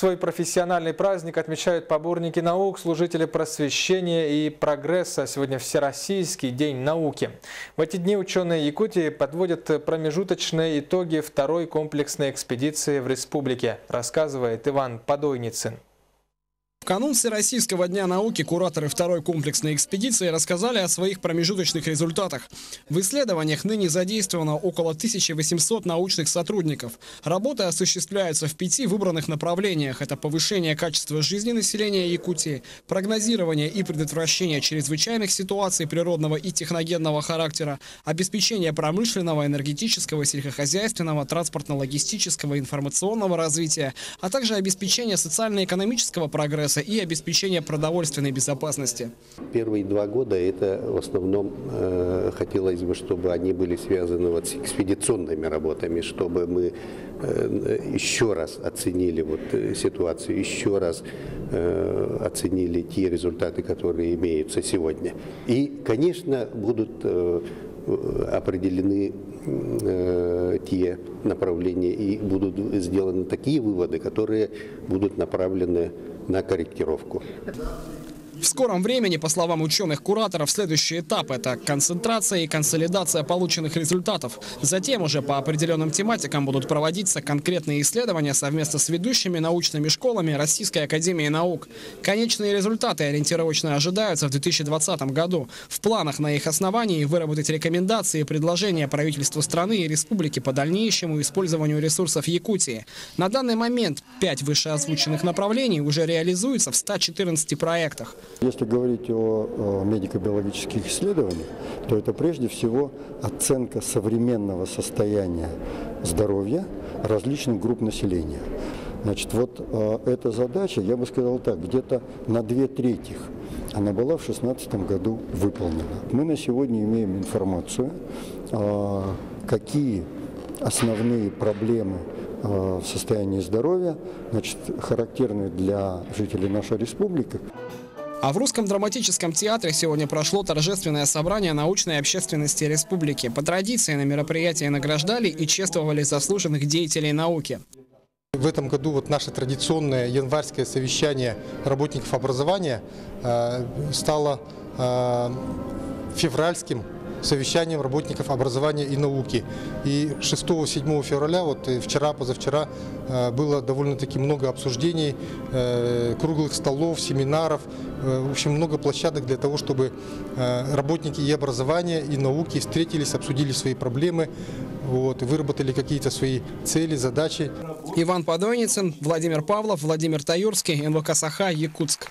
Свой профессиональный праздник отмечают поборники наук, служители просвещения и прогресса. Сегодня Всероссийский день науки. В эти дни ученые Якутии подводят промежуточные итоги второй комплексной экспедиции в республике, рассказывает Иван Подойницын. Канун Всероссийского дня науки кураторы второй комплексной экспедиции рассказали о своих промежуточных результатах. В исследованиях ныне задействовано около 1800 научных сотрудников. Работы осуществляются в пяти выбранных направлениях. Это повышение качества жизни населения Якутии, прогнозирование и предотвращение чрезвычайных ситуаций природного и техногенного характера, обеспечение промышленного, энергетического, сельскохозяйственного, транспортно-логистического, информационного развития, а также обеспечение социально-экономического прогресса и обеспечения продовольственной безопасности. Первые два года это в основном э, хотелось бы, чтобы они были связаны вот с экспедиционными работами, чтобы мы э, еще раз оценили вот э, ситуацию, еще раз э, оценили те результаты, которые имеются сегодня. И, конечно, будут э, определены э, те направления и будут сделаны такие выводы, которые будут направлены на корректировку. В скором времени, по словам ученых-кураторов, следующий этап – это концентрация и консолидация полученных результатов. Затем уже по определенным тематикам будут проводиться конкретные исследования совместно с ведущими научными школами Российской Академии Наук. Конечные результаты ориентировочно ожидаются в 2020 году. В планах на их основании выработать рекомендации и предложения правительству страны и республики по дальнейшему использованию ресурсов Якутии. На данный момент пять вышеозвученных направлений уже реализуются в 114 проектах. Если говорить о, медико-биологических исследованиях, то это прежде всего оценка современного состояния здоровья различных групп населения. Значит, вот э, эта задача, я бы сказал так, где-то на две трети она была в 2016 году выполнена. Мы на сегодня имеем информацию, э, какие основные проблемы э, в состоянии здоровья, значит, характерны для жителей нашей республики. А в Русском драматическом театре сегодня прошло торжественное собрание научной общественности республики. По традиции на мероприятии награждали и чествовали заслуженных деятелей науки. В этом году вот наше традиционное январское совещание работников образования э, стало э, февральским совещанием работников образования и науки. И 6-7 февраля, вот вчера, позавчера, э, было довольно-таки много обсуждений, э, круглых столов, семинаров, э, в общем, много площадок для того, чтобы работники и образования, и науки встретились, обсудили свои проблемы, вот, выработали какие-то свои цели, задачи. Иван Подойницын, Владимир Павлов, Владимир Таюрский, НВК «Саха», Якутск.